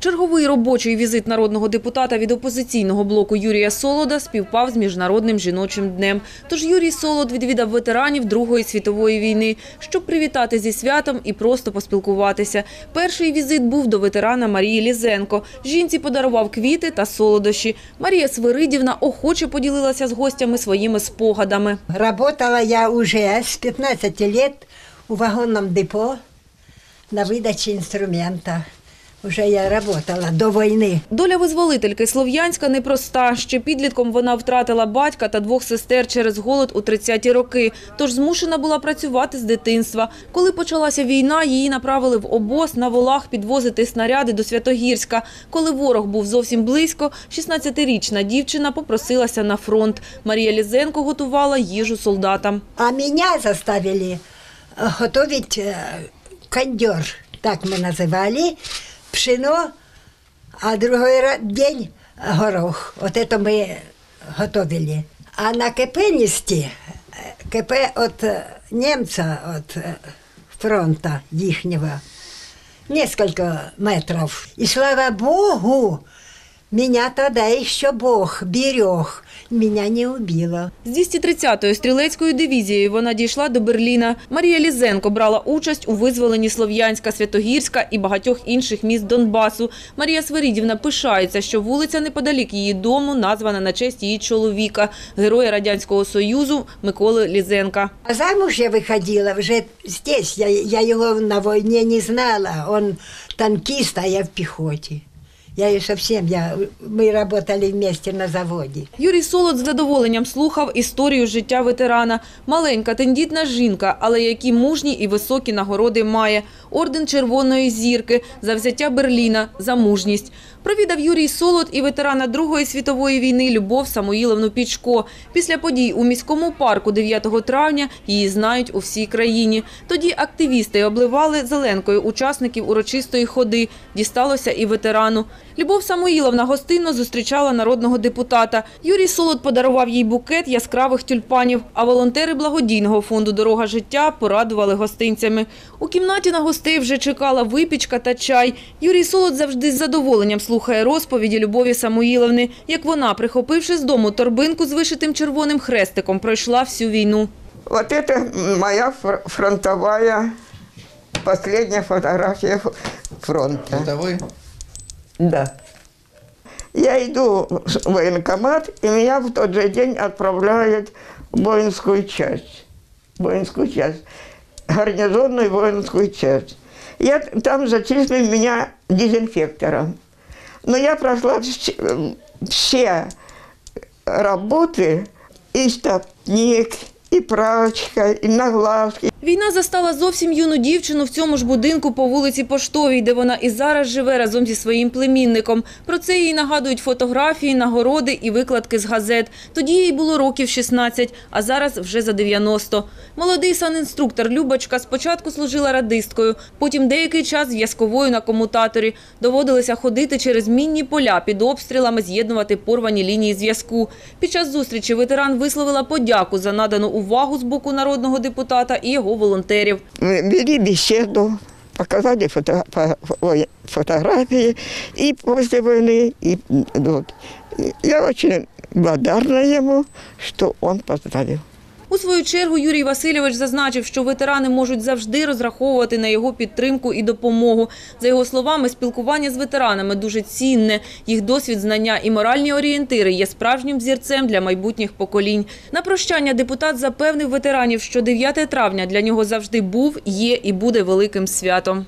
Черговий робочий візит народного депутата від опозиційного блоку Юрія Солода співпав з Міжнародним жіночим днем. Тож Юрій Солод відвідав ветеранів Другої світової війни, щоб привітати зі святом і просто поспілкуватися. Перший візит був до ветерана Марії Лізенко. Жінці подарував квіти та солодощі. Марія Свиридівна охоче поділилася з гостями своїми спогадами. Работала я уже с 15 лет у вагонном депо на выдаче инструмента. Уже я работала до войны. Доля визволительки Слов'янська непроста. Ще підлітком вона втратила батька та двох сестер через голод у 30-ті роки, тож змушена була працювати з дитинства. Коли почалася війна, її направили в обоз на волах підвозити снаряди до Святогірська. Коли ворог був зовсім близько, 16-річна дівчина попросилася на фронт. Марія Лізенко готувала їжу солдатам. А меня заставили э, готовить э, кондер, так мы называли, пшено, а другой ра- день горох. Вот это мы готовили. А на КП нести, э, КП от э, немца, от э, фронта ихнего, несколько метров. И слава Богу, меня тогда еще Бог берег, меня не убило. З 230-ї стрілецькою дивізією вона дійшла до Берліна. Марія Лізенко брала участь у визволенні Слов'янська, Святогірська і багатьох інших міст Донбасу. Марія Свирідівна пишається, що вулиця неподалік її дому названа на честь її чоловіка, героя Радянського Союзу Миколи Лізенка. А замуж я выходила уже здесь. Я, я его на войне не знала. Он танкист, а я в пехоте. Я ее совсем, я, мы работали вместе на заводе. Юрій Солод з задоволенням слухав історію життя ветерана. Маленька, тендітна жінка, але які мужні і високі нагороди має. Орден Червоної зірки, за взяття Берліна, за мужність. Провідав Юрій Солод і ветерана Другої світової війни Любов Самоїловну Пічко. Після подій у міському парку 9 травня її знають у всій країні. Тоді активісти обливали зеленкою учасників урочистої ходи. Дісталося і ветерану. Любов Самоїловна гостинно зустрічала народного депутата. Юрій Солод подарував їй букет яскравих тюльпанів, а волонтери благодійного фонду «Дорога життя» порадували гостинцями. У кімнаті на гостей вже чекала випічка та чай. Юрій Солод завжди з задоволенням слухає розповіді Любові Самоїловни, як вона, прихопивши з дому торбинку з вишитим червоним хрестиком, пройшла всю війну. Вот это моя фр- фронтовая последняя фотография ф- фронта. Это вы? Да. Я иду в военкомат, и меня в тот же день отправляют в воинскую часть. Воинскую часть. Гарнизонную воинскую часть. Я там зачислили меня дезинфектором. Но я прошла вс- э, все работы, и штабник, и прачка, и наглазки, Війна застала зовсім юну дівчину в цьому ж будинку по вулиці Поштовій, де вона і зараз живе разом зі своїм племінником. Про це їй нагадують фотографії, нагороди і викладки з газет. Тоді їй було років 16, а зараз вже за 90. Молодий санінструктор Любочка спочатку служила радисткою, потім деякий час зв'язковою на комутаторі. Доводилося ходити через мінні поля під обстрілами, з'єднувати порвані лінії зв'язку. Під час зустрічі ветеран висловила подяку за надану увагу з боку народного депутата і його волонтерів. Ми вели беседу, показали фото, ой, фотографії і після війни, і ну, от. Я дуже благодарна йому, що він поздравив. У свою чергу Юрій Васильович зазначив, що ветерани можуть завжди розраховувати на його підтримку і допомогу. За його словами, спілкування з ветеранами дуже цінне. Їх досвід, знання і моральні орієнтири є справжнім зірцем для майбутніх поколінь. На прощання депутат запевнив ветеранів, що 9 травня для нього завжди був, є і буде великим святом.